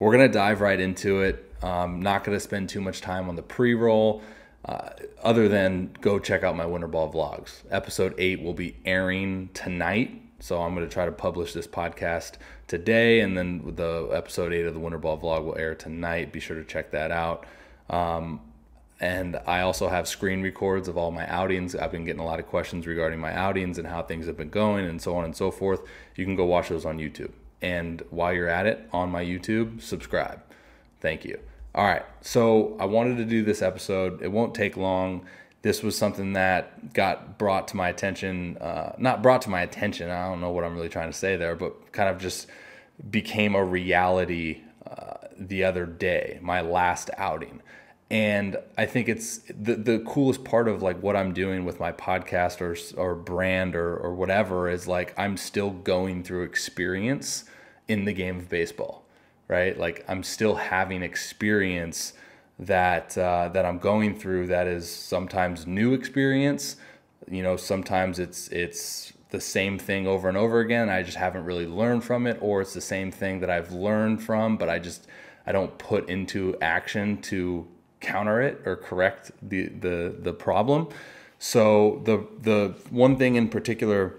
We're going to dive right into it. Um, not going to spend too much time on the pre roll, uh, other than go check out my Winter Ball vlogs. Episode 8 will be airing tonight. So I'm going to try to publish this podcast today, and then the episode 8 of the Winter Ball vlog will air tonight. Be sure to check that out. Um, and I also have screen records of all my outings. I've been getting a lot of questions regarding my outings and how things have been going and so on and so forth. You can go watch those on YouTube. And while you're at it on my YouTube, subscribe. Thank you. All right. So I wanted to do this episode. It won't take long. This was something that got brought to my attention, uh, not brought to my attention. I don't know what I'm really trying to say there, but kind of just became a reality uh, the other day, my last outing and I think it's the the coolest part of like what I'm doing with my podcast or or brand or or whatever is like I'm still going through experience in the game of baseball, right? Like I'm still having experience that uh, that I'm going through that is sometimes new experience, you know, sometimes it's it's the same thing over and over again. I just haven't really learned from it, or it's the same thing that I've learned from, but I just I don't put into action to counter it or correct the the the problem. So the the one thing in particular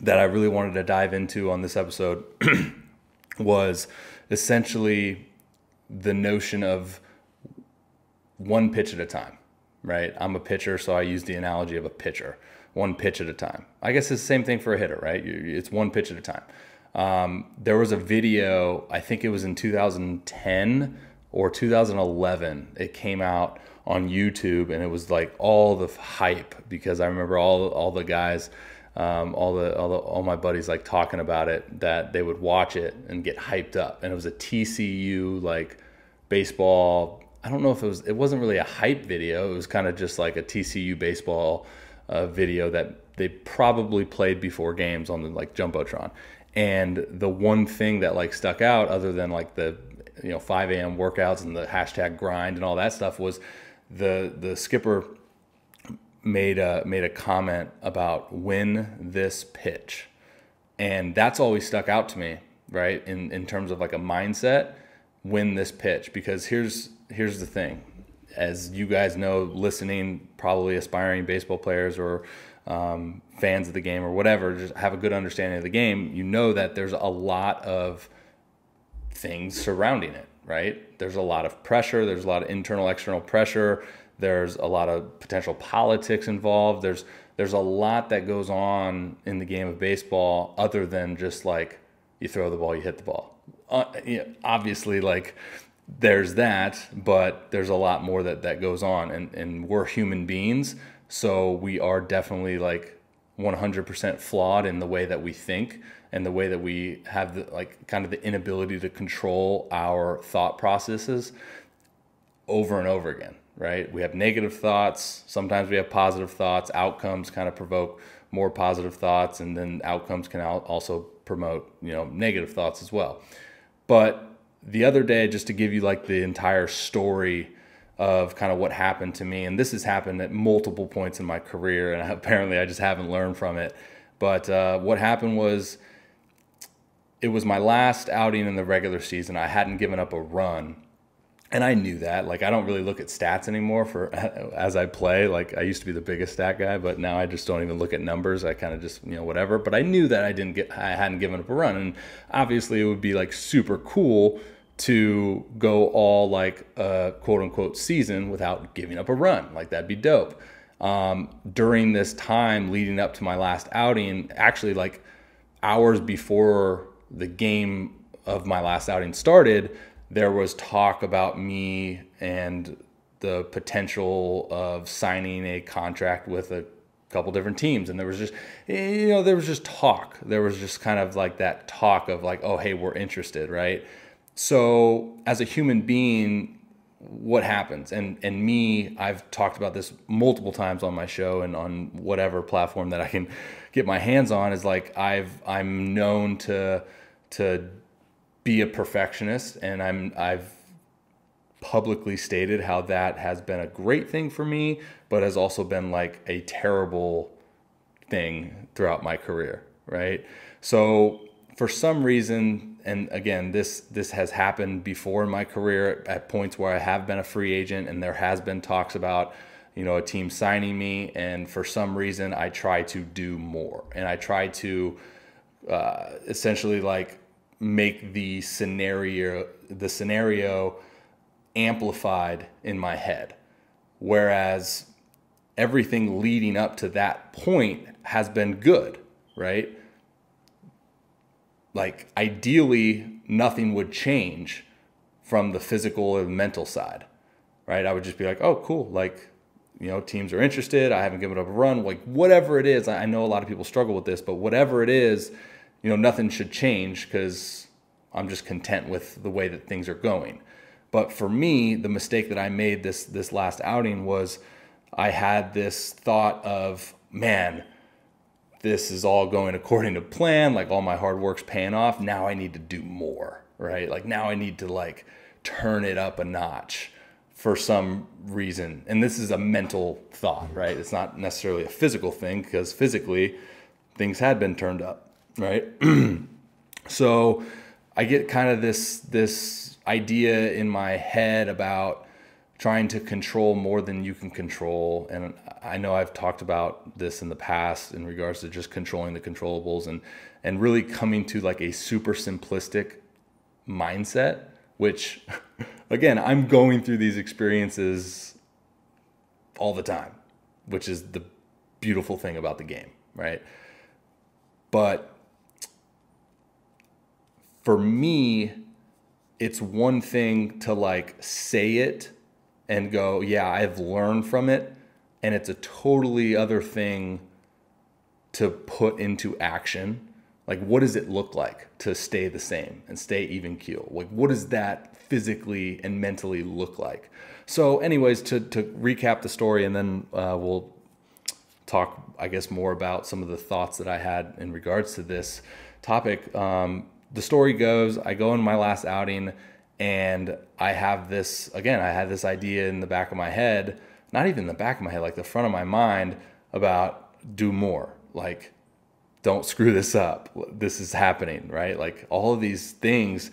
that I really wanted to dive into on this episode was essentially the notion of one pitch at a time, right? I'm a pitcher, so I use the analogy of a pitcher, one pitch at a time. I guess it's the same thing for a hitter, right? It's one pitch at a time. Um, there was a video, I think it was in 2010 or 2011 it came out on YouTube and it was like all the hype because I remember all all the guys um, all the all the all my buddies like talking about it that they would watch it and get hyped up. And it was a TCU like baseball I don't know if it was it wasn't really a hype video it was kind of just like a TCU baseball uh, video that they probably played before games on the like jumbotron. And the one thing that like stuck out other than like the you know 5 a.m. workouts and the hashtag grind and all that stuff was the the skipper made a made a comment about win this pitch, and that's always stuck out to me, right? In in terms of like a mindset, win this pitch because here's here's the thing, as you guys know, listening, probably aspiring baseball players or um, fans of the game or whatever, just have a good understanding of the game. You know that there's a lot of things surrounding it, right? There's a lot of pressure, there's a lot of internal, external pressure, there's a lot of potential politics involved. There's there's a lot that goes on in the game of baseball other than just like you throw the ball, you hit the ball. Uh, you know, obviously, like there's that, but there's a lot more that that goes on, and and we're human beings, so we are definitely like 100% flawed in the way that we think and the way that we have the like kind of the inability to control our thought processes over and over again right? We have negative thoughts. Sometimes we have positive thoughts. Outcomes kind of provoke more positive thoughts and then outcomes can also promote you know negative thoughts as well. But the other day just to give you like the entire story of kind of what happened to me and this has happened at multiple points in my career and apparently i just haven't learned from it but uh, what happened was it was my last outing in the regular season. I hadn't given up a run. And I knew that. Like I don't really look at stats anymore for as I play. Like I used to be the biggest stat guy, but now I just don't even look at numbers. I kind of just, you know, whatever. But I knew that I didn't get I hadn't given up a run. And obviously it would be like super cool to go all like a quote unquote season without giving up a run. Like that'd be dope. Um, during this time leading up to my last outing, actually like hours before the game of my last outing started, there was talk about me and the potential of signing a contract with a couple different teams and there was just you know there was just talk there was just kind of like that talk of like oh hey we're interested right so as a human being what happens and and me I've talked about this multiple times on my show and on whatever platform that I can get my hands on is like I've I'm known to to be a perfectionist and I'm I've publicly stated how that has been a great thing for me but has also been like a terrible thing throughout my career, right? So for some reason and again, this this has happened before in my career at points where I have been a free agent, and there has been talks about you know a team signing me, and for some reason I try to do more, and I try to uh, essentially like make the scenario the scenario amplified in my head, whereas everything leading up to that point has been good, right? Like ideally nothing would change from the physical and mental side right? I would just be like oh cool like you know teams are interested i haven't given up a run like whatever it is i know a lot of people struggle with this but whatever it is you know nothing should change because i'm just content with the way that things are going. But for me the mistake that i made this this last outing was i had this thought of man this is all going according to plan, like all my hard work's paying off. Now I need to do more, right? Like now I need to like turn it up a notch for some reason. And this is a mental thought, right? It's not necessarily a physical thing because physically things had been turned up, right? so I get kind of this this idea in my head about trying to control more than you can control. And I know I've talked about this in the past in regards to just controlling the controllables and, and really coming to like a super simplistic mindset, which again, I'm going through these experiences all the time, which is the beautiful thing about the game, right? But for me, it's one thing to like say it and go, yeah, I've learned from it. And it's a totally other thing to put into action. Like, what does it look like to stay the same and stay even keel? Like, what does that physically and mentally look like? So, anyways, to, to recap the story, and then uh, we'll talk, I guess, more about some of the thoughts that I had in regards to this topic. Um, the story goes I go in my last outing and I have this, again, I had this idea in the back of my head, not even the back of my head, like the front of my mind about do more. Like, don't screw this up. This is happening, right? Like all of these things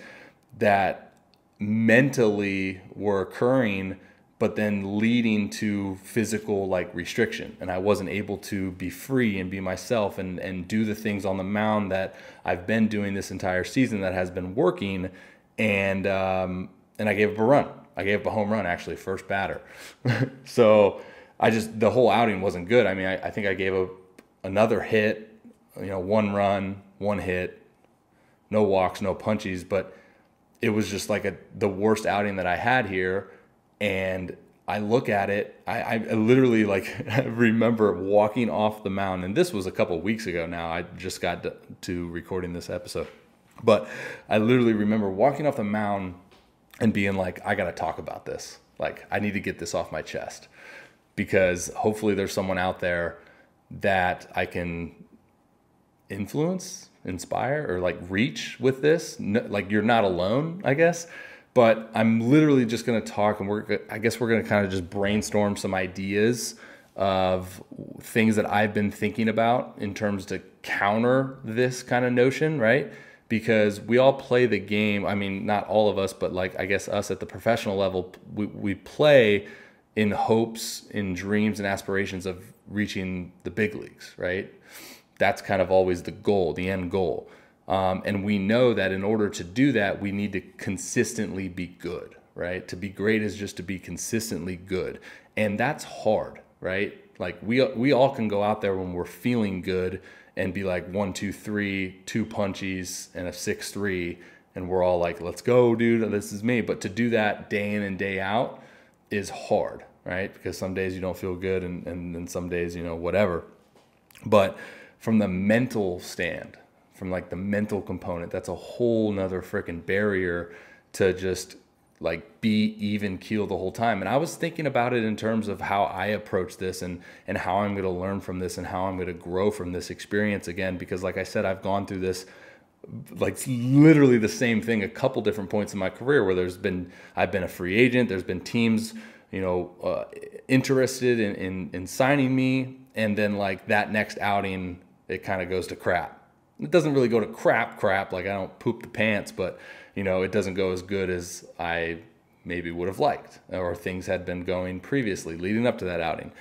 that mentally were occurring, but then leading to physical like restriction. And I wasn't able to be free and be myself and, and do the things on the mound that I've been doing this entire season that has been working and um, and I gave up a run. I gave up a home run actually, first batter. so I just the whole outing wasn't good. I mean, I, I think I gave up another hit, you know, one run, one hit, no walks, no punchies, but it was just like a the worst outing that I had here. And I look at it, I, I literally like remember walking off the mound, and this was a couple weeks ago now. I just got to, to recording this episode. But I literally remember walking off the mound and being like, I got to talk about this. Like, I need to get this off my chest because hopefully there's someone out there that I can influence, inspire, or like reach with this. No, like, you're not alone, I guess. But I'm literally just going to talk, and we're, I guess we're going to kind of just brainstorm some ideas of things that I've been thinking about in terms to counter this kind of notion, right? Because we all play the game. I mean, not all of us, but like I guess us at the professional level, we, we play in hopes, in dreams, and aspirations of reaching the big leagues, right? That's kind of always the goal, the end goal. Um, and we know that in order to do that, we need to consistently be good, right? To be great is just to be consistently good. And that's hard, right? Like we, we all can go out there when we're feeling good and be like one, two, three, two punchies and a six three, and we're all like, let's go, dude, this is me. But to do that day in and day out is hard, right? Because some days you don't feel good, and and then some days you know whatever. But from the mental stand, from like the mental component, that's a whole nother freaking barrier to just like be even keel the whole time. And I was thinking about it in terms of how I approach this and and how I'm going to learn from this and how I'm going to grow from this experience again because like I said I've gone through this like literally the same thing a couple different points in my career where there's been I've been a free agent, there's been teams, you know, uh, interested in, in in signing me and then like that next outing it kind of goes to crap It doesn't really go to crap, crap. Like I don't poop the pants, but you know, it doesn't go as good as I maybe would have liked, or things had been going previously leading up to that outing.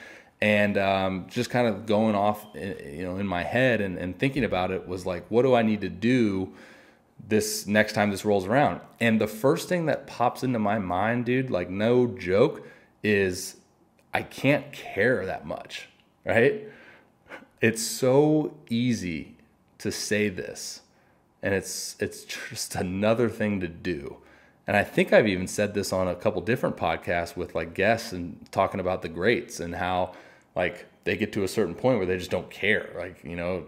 And um, just kind of going off, you know, in my head and, and thinking about it was like, what do I need to do this next time this rolls around? And the first thing that pops into my mind, dude, like no joke, is I can't care that much, right? It's so easy to say this, and it's it's just another thing to do. And I think I've even said this on a couple different podcasts with like guests and talking about the greats and how like they get to a certain point where they just don't care. Like, you know,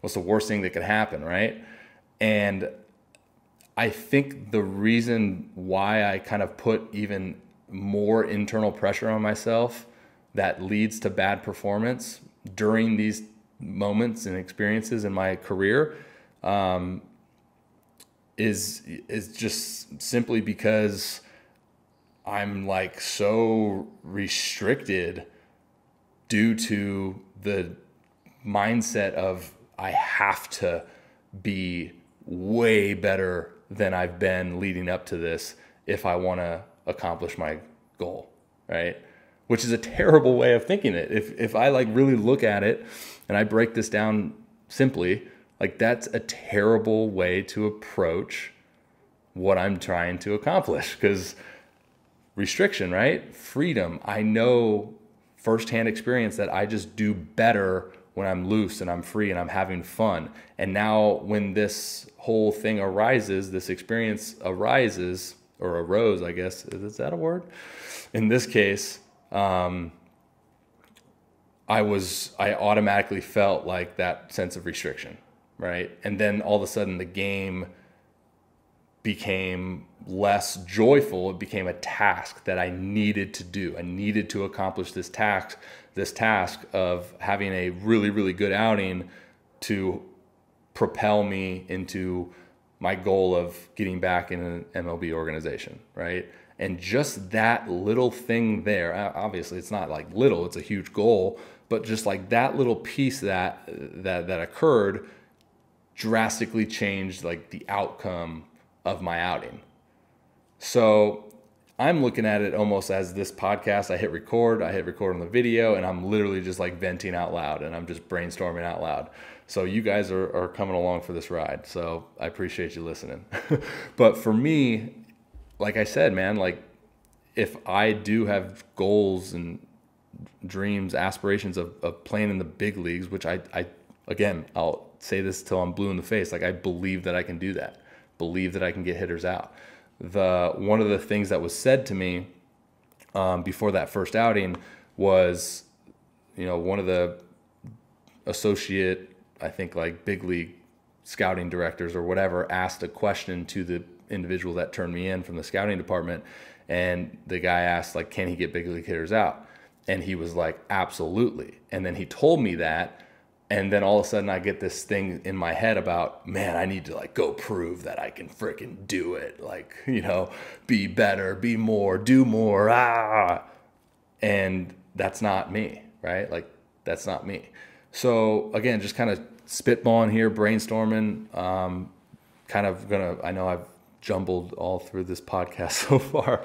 what's the worst thing that could happen, right? And I think the reason why I kind of put even more internal pressure on myself that leads to bad performance during these moments and experiences in my career um, is is just simply because I'm like so restricted due to the mindset of I have to be way better than I've been leading up to this if I want to accomplish my goal, right? Which is a terrible way of thinking it. If if I like really look at it and I break this down simply, like that's a terrible way to approach what I'm trying to accomplish cuz restriction, right? Freedom. I know firsthand experience that I just do better when I'm loose and I'm free and I'm having fun. And now, when this whole thing arises, this experience arises or arose, I guess, is that a word? In this case, um, I was, I automatically felt like that sense of restriction, right? And then all of a sudden, the game became less joyful. It became a task that I needed to do. I needed to accomplish this task, this task of having a really, really good outing to propel me into my goal of getting back in an MLB organization, right? And just that little thing there, obviously it's not like little, it's a huge goal, but just like that little piece that that that occurred drastically changed like the outcome of my outing. So I'm looking at it almost as this podcast. I hit record, I hit record on the video, and I'm literally just like venting out loud and I'm just brainstorming out loud. So you guys are, are coming along for this ride. So I appreciate you listening. but for me, like I said, man, like if I do have goals and dreams, aspirations of, of playing in the big leagues, which I, I, again, I'll say this till I'm blue in the face. Like I believe that I can do that believe that I can get hitters out. The one of the things that was said to me um, before that first outing was, you know, one of the associate, I think like big league scouting directors or whatever, asked a question to the individual that turned me in from the scouting department, and the guy asked like, "Can he get big league hitters out?" And he was like, "Absolutely." And then he told me that and then all of a sudden I get this thing in my head about, man, I need to like go prove that I can freaking do it. Like, you know, be better, be more, do more. Ah. And that's not me, right? Like, that's not me. So again, just kind of spitballing here, brainstorming. Um, kind of gonna, I know I've jumbled all through this podcast so far,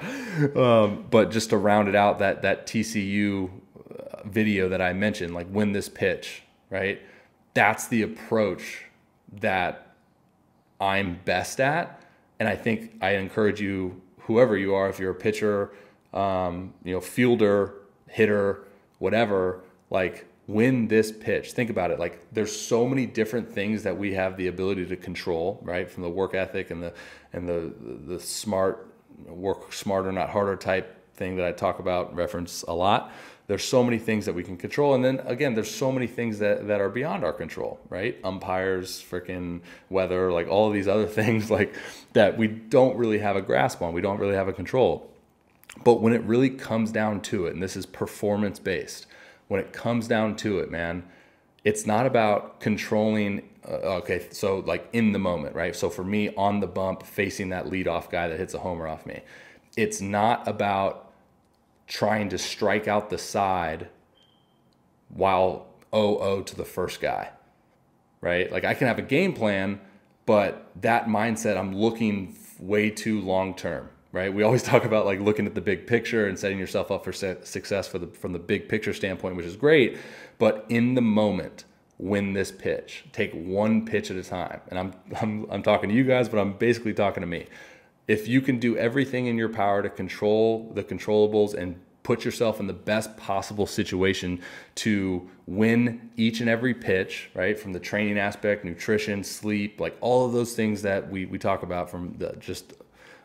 um, but just to round it out, that that TCU uh, video that I mentioned, like win this pitch, right? That's the approach that I'm best at. And I think I encourage you, whoever you are, if you're a pitcher, um, you know, fielder, hitter, whatever, like win this pitch. Think about it. Like there's so many different things that we have the ability to control, right? From the work ethic and the and the the smart work smarter, not harder type thing that I talk about, reference a lot there's so many things that we can control. And then again there's so many things that, that are beyond our control right? Umpires freaking weather like all of these other things like that we don't really have a grasp on. We don't really have a control. But when it really comes down to it and this is performance based when it comes down to it man it's not about controlling uh, okay so like in the moment right? So for me on the bump facing that lead off guy that hits a homer off me it's not about trying to strike out the side while 0-0 to the first guy. right? Like I can have a game plan, but that mindset, I'm looking way too long term, right? We always talk about like looking at the big picture and setting yourself up for success for the, from the big picture standpoint, which is great. But in the moment, win this pitch. Take one pitch at a time. And I'm, I'm, I'm talking to you guys, but I'm basically talking to me. If you can do everything in your power to control the controllables and put yourself in the best possible situation to win each and every pitch, right? From the training aspect, nutrition, sleep, like all of those things that we, we talk about from the just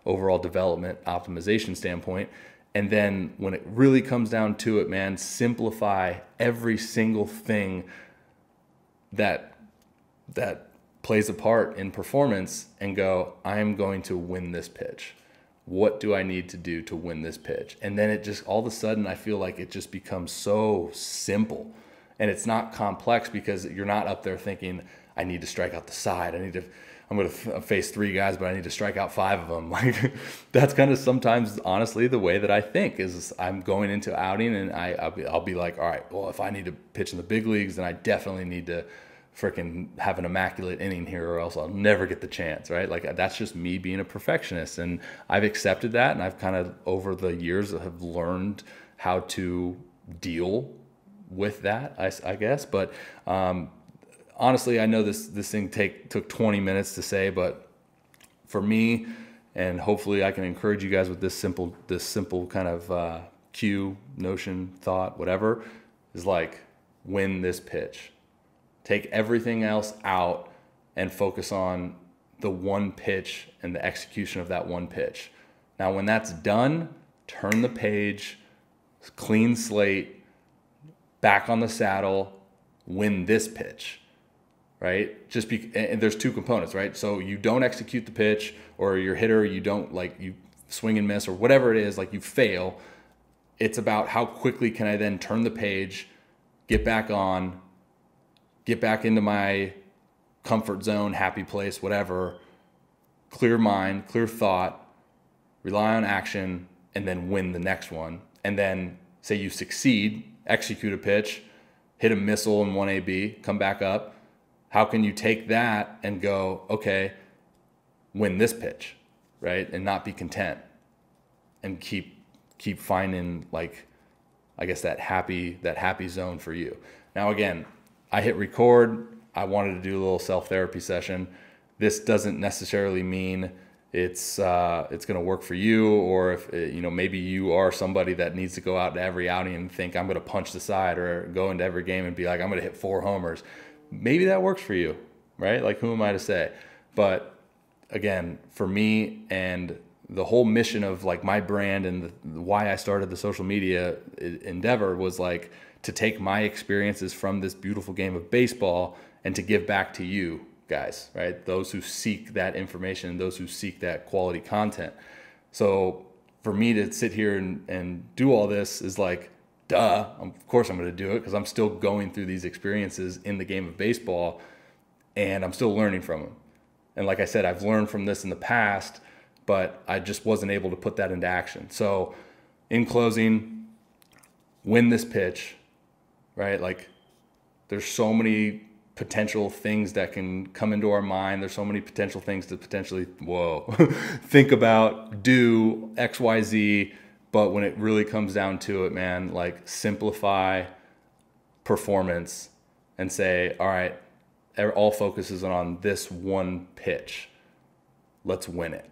overall development optimization standpoint. And then when it really comes down to it, man, simplify every single thing that that plays a part in performance and go, I am going to win this pitch what do I need to do to win this pitch? And then it just all of a sudden I feel like it just becomes so simple. And it's not complex because you're not up there thinking I need to strike out the side. I need to I'm going to uh, face three guys, but I need to strike out five of them. Like that's kind of sometimes, honestly, the way that I think is I'm going into outing and I I'll be, I'll be like, all right, well, if I need to pitch in the big leagues, then I definitely need to freaking have an immaculate inning here or else I'll never get the chance, right? Like that's just me being a perfectionist and I've accepted that and I've kind of over the years have learned how to deal with that, I, I guess. But um, honestly, I know this this thing take took 20 minutes to say, but for me, and hopefully I can encourage you guys with this simple this simple kind of uh, cue, notion, thought, whatever, is like win this pitch take everything else out and focus on the one pitch and the execution of that one pitch. Now, when that's done, turn the page, clean slate, back on the saddle, win this pitch, right? Just be, and there's two components, right? So you don't execute the pitch, or your hitter, you don't like you swing and miss, or whatever it is, like you fail. It's about how quickly can I then turn the page, get back on, get back into my comfort zone, happy place, whatever, clear mind, clear thought, rely on action, and then win the next one. And then say you succeed, execute a pitch, hit a missile in 1AB, come back up. How can you take that and go, okay, win this pitch, right? And not be content and keep keep finding like I guess that happy that happy zone for you. Now again, I hit record. I wanted to do a little self therapy session. This doesn't necessarily mean it's uh, it's going to work for you, or if it, you know maybe you are somebody that needs to go out to every outing and think I'm going to punch the side, or go into every game and be like I'm going to hit four homers. Maybe that works for you, right? Like who am I to say? But again, for me and the whole mission of like my brand and the, why I started the social media endeavor was like to take my experiences from this beautiful game of baseball and to give back to you guys, right? Those who seek that information, those who seek that quality content. So for me to sit here and, and do all this is like, duh, of course I'm going to do it because I'm still going through these experiences in the game of baseball and I'm still learning from them. And like I said, I've learned from this in the past, but I just wasn't able to put that into action. So in closing, win this pitch, right? Like there's so many potential things that can come into our mind. There's so many potential things to potentially, whoa, think about, do X, Y, Z. But when it really comes down to it, man, like simplify performance and say, all right, all focus is on this one pitch. Let's win it.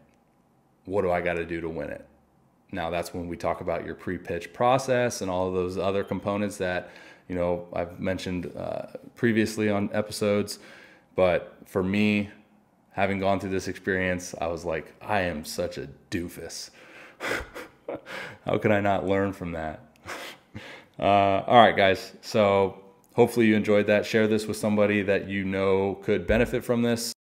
What do I got to do to win it? Now that's when we talk about your pre-pitch process and all those other components that you know I've mentioned uh, previously on episodes. But for me, having gone through this experience, I was like, I am such a doofus. How can I not learn from that? uh, all right, guys. So hopefully you enjoyed that. Share this with somebody that you know could benefit from this.